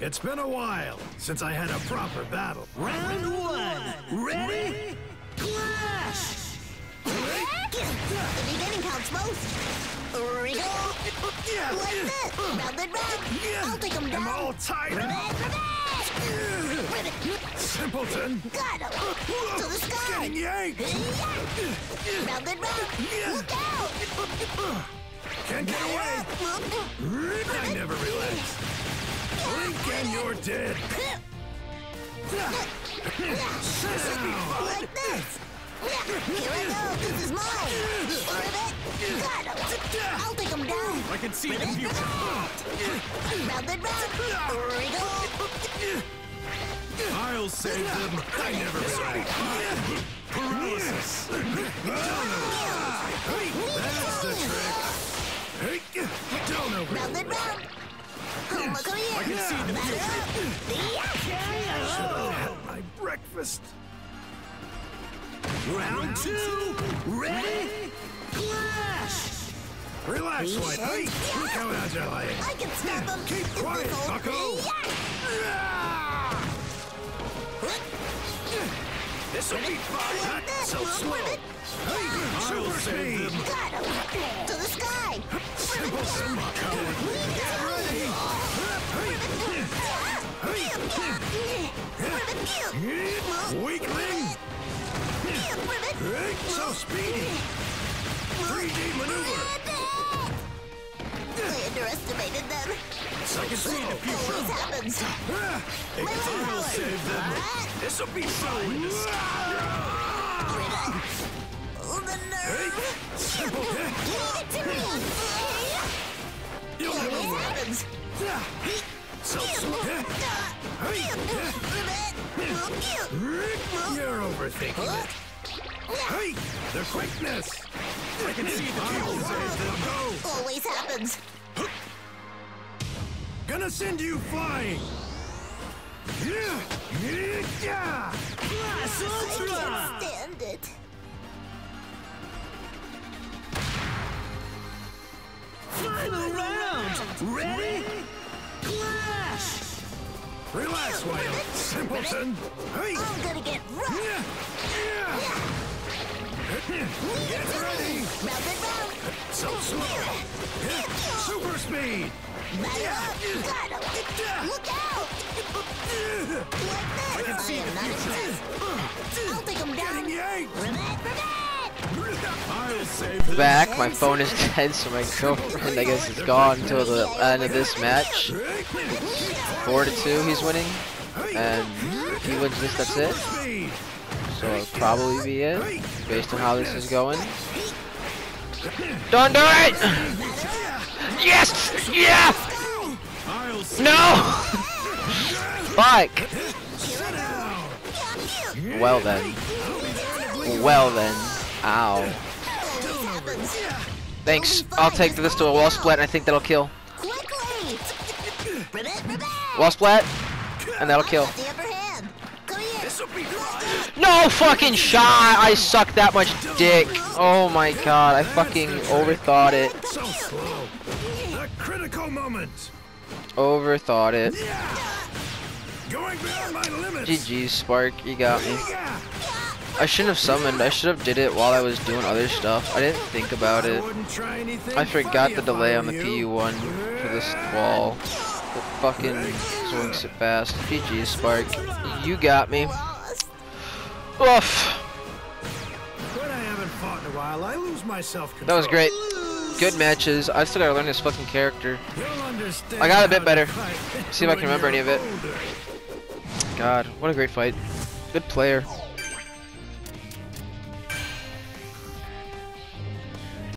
It's been a while since I had a proper battle. Round one. Ready? Clash! The beginning counts most. Wriggle. Like this. Round and round. I'll take him I'm down. all tied Ribbit, up. ribbit. Ribbit. Simpleton. Got him. To the sky. Getting yanked. Round and round. Can't get away. I never relax. Blink and you're dead. This would be fun. Like this. Here I go. This is mine. Ribbit. Got. I'll take him down. I can see the future. Round and round. Wriggle. I'll save them. I never relax. Paralysis. That's the trick. Look over here. I can see the Batter future. Should have had my breakfast. Round two. Ready? Clash! Relax, White. Hey, look how agile I can stop him. Keep quiet, this old. This'll be Not so slow. Ribbit. Hey, I'll save them. Got him. To the sky. Simpleton. Oh, Get Weakling. So speedy. 3D maneuver. I underestimated them. I can see the future. Always happens. Ah, I'll save them. This'll be fine. Oh, the nerve. Give it to me. You'll never happens. So slow. You're overthinking it. Hey, the quickness. I can see the future. Save them. Go. Always happens. Gonna send you flying. Yeah. Yeah. Class I can't stand it. Final round. Ready? Relax, White. Simpleton. Hey. I'm gonna get rough. Yeah. Yeah. Get ready. Round and round. So slow. Super speed. Up. Got him. Back, my phone is dead, so my girlfriend, I guess, is gone until the end of this match. Four to two, he's winning, and he wins this. That's it. So it'll probably be it, based on how this is going. Don't do it! Yes! Yeah! No! Fuck! Well then. Well then. Ow. Always. Thanks. I'll take this to a wall split, and I think that'll kill. Quickly. Ribbit, ribbit. Wall split, and that'll kill. Got the upper hand. Come here. This'll be fine. No fucking shot! I suck that much dick. Oh my god, I fucking overthought it. So slow. The critical moment. Overthought it. Going beyond my limits. GG, Spark, you got me. I shouldn't have summoned. I should have did it while I was doing other stuff. I didn't think about it. wouldn't try anything I forgot the delay on the. PU1 for this wall. It fucking swings it fast. GG, Spark. You got me. Oof. When I haven't fought in a while, I lose my self-control. That was great. Good matches. I still gotta learn this fucking character. I got a bit better. See if I can remember any of it. God, what a great fight. Good player.